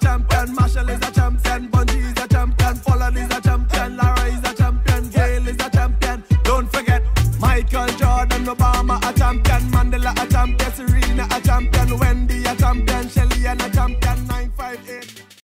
champion, Marshall is a champion, Bungie is a champion, Pollard is a champion. Michael Jordan, Obama a champion, Mandela a champion, Serena a champion. When